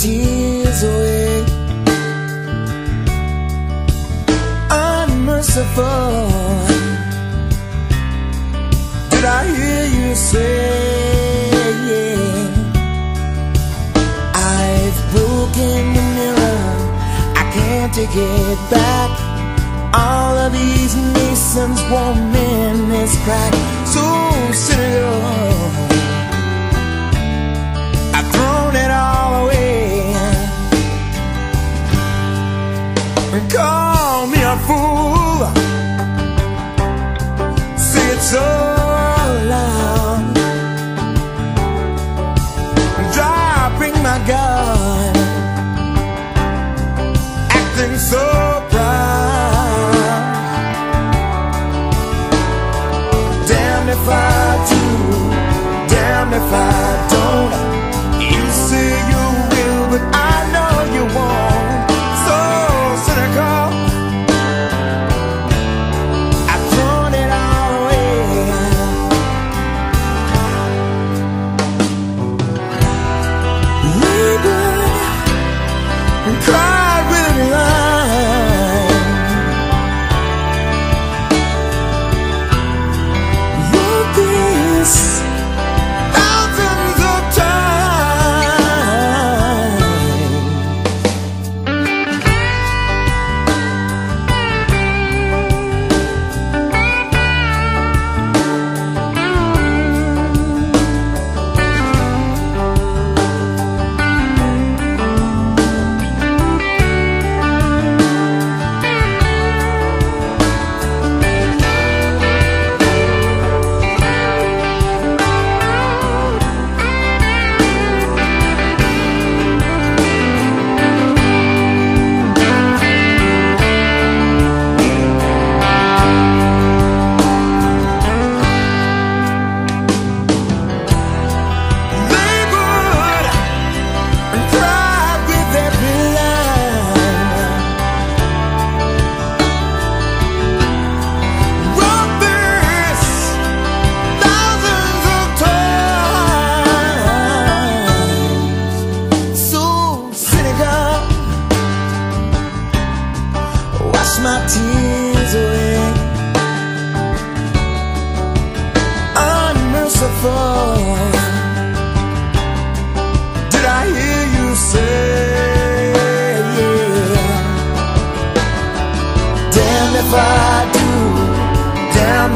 tears away. Unmerciful. Did I hear you say? I've broken the mirror. I can't take it back. All of these masons won't mend this crack. So cynical. Dropping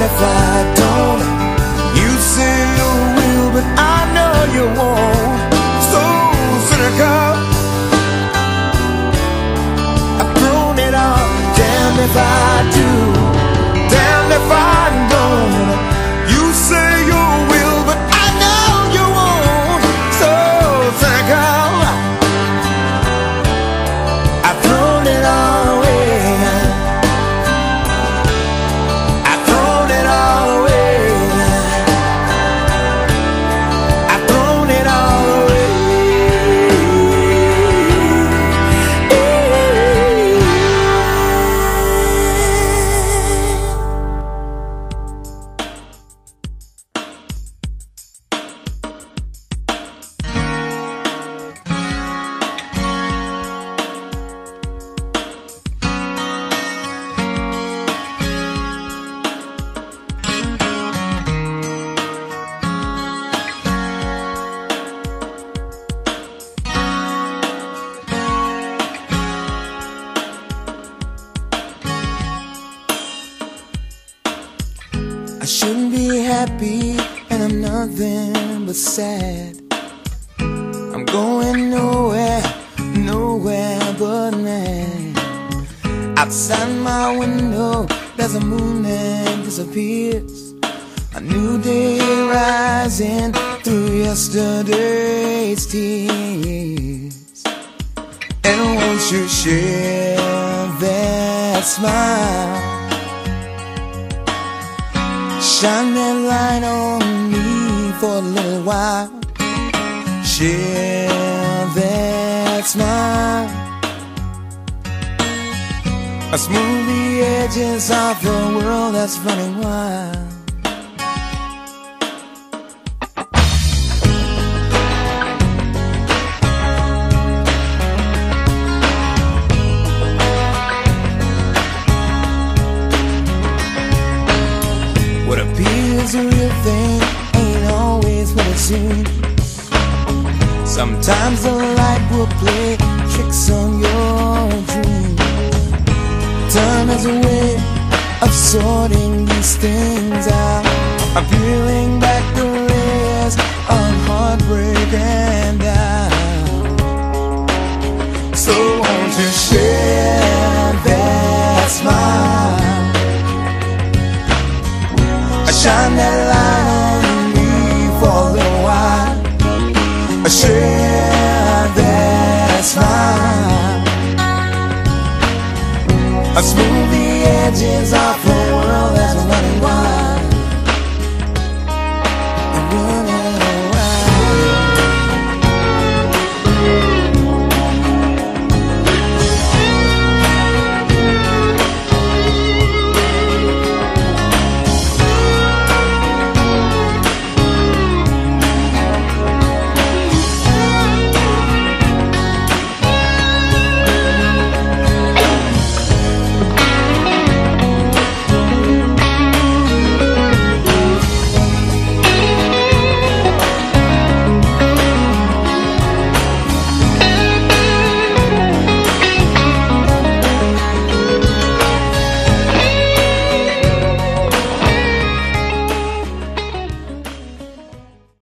if I don't. Happy, and I'm nothing but sad. I'm going nowhere, nowhere but mad. Outside my window, there's a moon that disappears. A new day rising through yesterday's tears. And won't you share that smile? Shine that light on me for a little while. Share that smile. I smooth the edges of the world that's running wild. Is a real thing, ain't always what it seems. Sometimes the light will play tricks on your dreams. Time has a way of sorting these things out. I'm peeling back the layers of heartbreak Shine that light on me for a while. Share that smile. Smooth the edges off